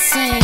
Sing.